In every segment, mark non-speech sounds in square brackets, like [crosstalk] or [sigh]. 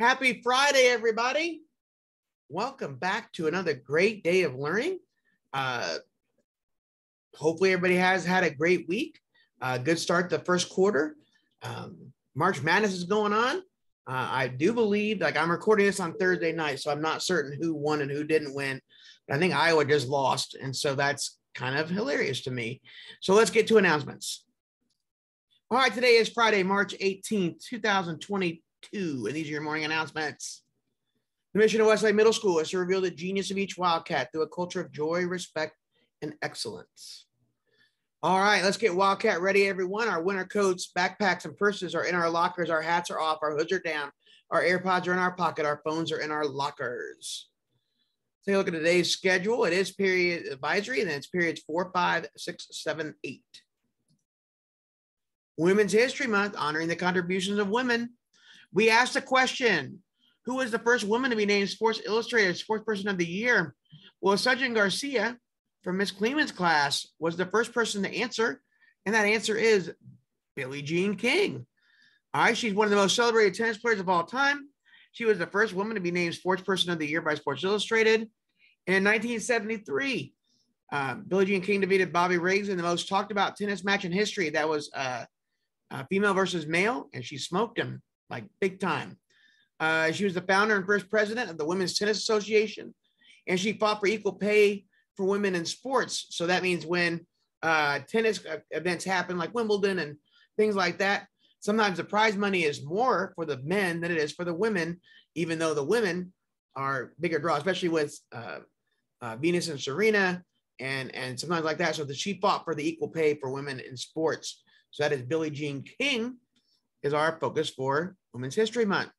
Happy Friday, everybody. Welcome back to another great day of learning. Uh, hopefully, everybody has had a great week. Uh, good start the first quarter. Um, March Madness is going on. Uh, I do believe, like I'm recording this on Thursday night, so I'm not certain who won and who didn't win. But I think Iowa just lost. And so that's kind of hilarious to me. So let's get to announcements. All right, today is Friday, March 18th, 2022 two. And these are your morning announcements. The mission of Westlake Middle School is to reveal the genius of each Wildcat through a culture of joy, respect, and excellence. All right, let's get Wildcat ready, everyone. Our winter coats, backpacks, and purses are in our lockers. Our hats are off. Our hoods are down. Our AirPods are in our pocket. Our phones are in our lockers. Take a look at today's schedule. It is period advisory, and then it's periods four, five, six, seven, eight. Women's History Month, honoring the contributions of women. We asked the question Who was the first woman to be named Sports Illustrated Sports Person of the Year? Well, Sujin Garcia from Miss Kleeman's class was the first person to answer. And that answer is Billie Jean King. All right, she's one of the most celebrated tennis players of all time. She was the first woman to be named Sports Person of the Year by Sports Illustrated. And in 1973, um, Billie Jean King defeated Bobby Riggs in the most talked about tennis match in history. That was uh, uh, female versus male, and she smoked him like big time. Uh, she was the founder and first president of the Women's Tennis Association, and she fought for equal pay for women in sports. So that means when uh, tennis events happen, like Wimbledon and things like that, sometimes the prize money is more for the men than it is for the women, even though the women are bigger draw, especially with uh, uh, Venus and Serena, and and sometimes like that. So the, she fought for the equal pay for women in sports. So that is Billie Jean King, is our focus for Women's History Month.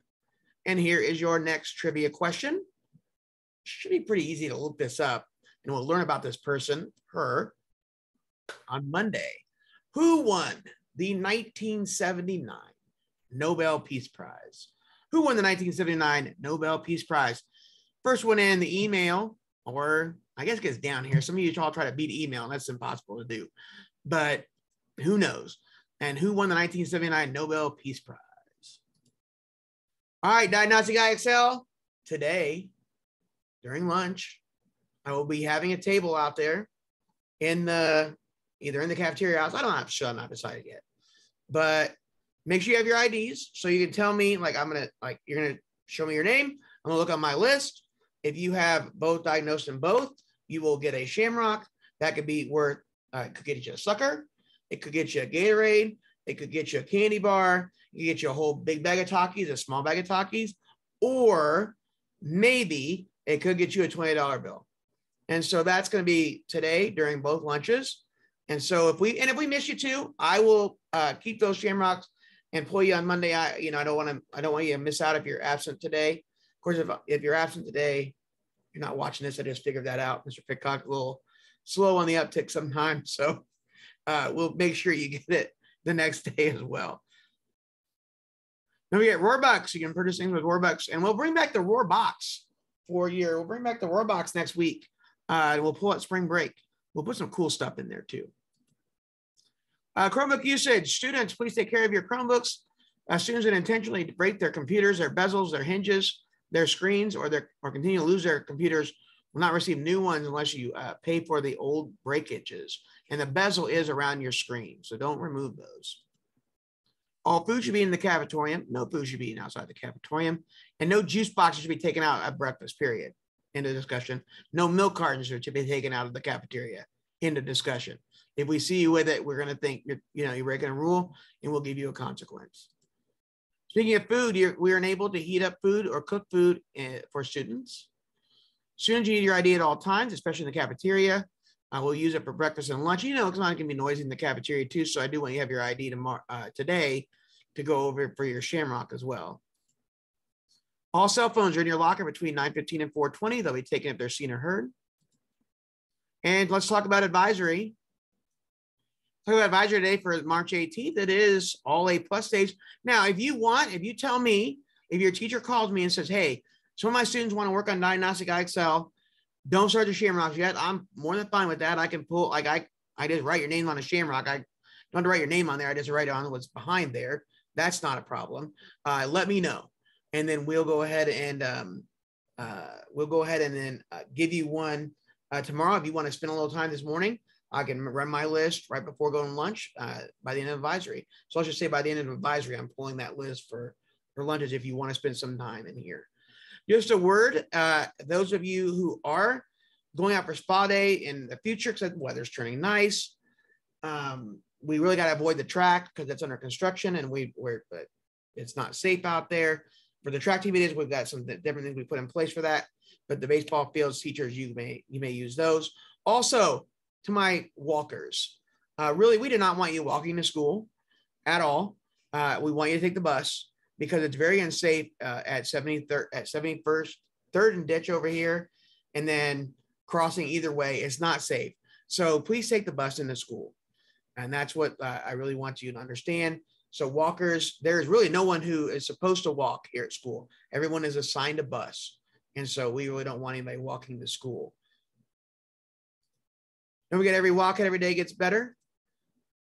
And here is your next trivia question. Should be pretty easy to look this up, and we'll learn about this person, her, on Monday. Who won the 1979 Nobel Peace Prize? Who won the 1979 Nobel Peace Prize? First one in the email, or I guess gets down here. Some of you all try to beat email, and that's impossible to do. But who knows? And who won the 1979 Nobel Peace Prize? All right, Diagnostic IXL. Today, during lunch, I will be having a table out there in the either in the cafeteria house. I don't have show, I'm not decided yet. But make sure you have your IDs so you can tell me, like, I'm gonna like you're gonna show me your name. I'm gonna look on my list. If you have both diagnosed in both, you will get a shamrock. That could be worth uh, could get you a sucker, it could get you a Gatorade, it could get you a candy bar, you get you a whole big bag of Takis, a small bag of Takis, or maybe it could get you a $20 bill. And so that's going to be today during both lunches. And so if we and if we miss you too, I will uh, keep those shamrocks and pull you on Monday. I you know I don't want to I don't want you to miss out if you're absent today. Of course, if if you're absent today, you're not watching this. I just figured that out. Mr. Pitcock a little slow on the uptick sometimes, [laughs] so uh, we'll make sure you get it the next day as well. Then we get Roarbucks. You can purchase things with Roarbucks, and we'll bring back the Roar box for a year. We'll bring back the Roar box next week. Uh, we'll pull out spring break. We'll put some cool stuff in there too. Uh, Chromebook usage. Students, please take care of your Chromebooks. Uh, students that intentionally break their computers, their bezels, their hinges, their screens, or their or continue to lose their computers will not receive new ones unless you uh, pay for the old breakages. And the bezel is around your screen, so don't remove those. All food should be in the cafetorium. No food should be eaten outside the cafetorium. And no juice boxes should be taken out at breakfast, period. End of discussion. No milk cartons should be taken out of the cafeteria. End of discussion. If we see you with it, we're going to think you're, you know, you're breaking a rule and we'll give you a consequence. Speaking of food, we are unable to heat up food or cook food eh, for students. Students, you need your ID at all times, especially in the cafeteria. I will use it for breakfast and lunch. You know, it's not going to be noisy in the cafeteria too. So I do want you to have your ID tomorrow, uh, today to go over for your Shamrock as well. All cell phones are in your locker between 9.15 and 4.20. They'll be taken if they're seen or heard. And let's talk about advisory. Talk about advisory today for March 18th. It is all A plus days. Now, if you want, if you tell me, if your teacher calls me and says, hey, some of my students want to work on diagnostic IXL, don't start the shamrocks yet. I'm more than fine with that. I can pull like I I just write your name on a shamrock. I don't have to write your name on there. I just write on what's behind there. That's not a problem. Uh, let me know. and then we'll go ahead and um, uh, we'll go ahead and then uh, give you one uh, tomorrow. If you want to spend a little time this morning, I can run my list right before going to lunch uh, by the end of advisory. So I'll just say by the end of advisory, I'm pulling that list for for lunches if you want to spend some time in here. Just a word, uh, those of you who are going out for spa day in the future because the weather's turning nice. Um, we really got to avoid the track because it's under construction and we we're but it's not safe out there. For the track team, it is. We've got some different things we put in place for that. But the baseball fields teachers, you may you may use those. Also, to my walkers, uh, really, we do not want you walking to school at all. Uh, we want you to take the bus because it's very unsafe uh, at 73rd at 71st third and ditch over here, and then crossing either way is not safe. So please take the bus into school. And that's what uh, I really want you to understand. So walkers, there is really no one who is supposed to walk here at school. Everyone is assigned a bus. And so we really don't want anybody walking to school. Don't forget every walk and every day gets better.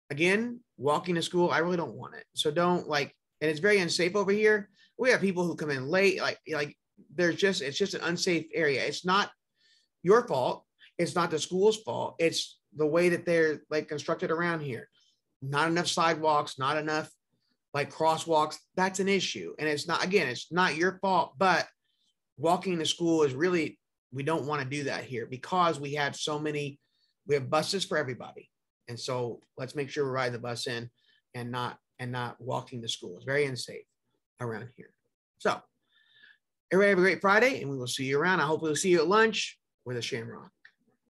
Again, walking to school, I really don't want it. So don't like, and it's very unsafe over here. We have people who come in late, like, like there's just, it's just an unsafe area. It's not your fault. It's not the school's fault. It's the way that they're like constructed around here. Not enough sidewalks, not enough like crosswalks. That's an issue. And it's not, again, it's not your fault, but walking to school is really, we don't want to do that here because we have so many, we have buses for everybody. And so let's make sure we're riding the bus in and not, and not walking to school. It's very unsafe around here. So everybody have a great Friday and we will see you around. I hope we'll see you at lunch with a shamrock.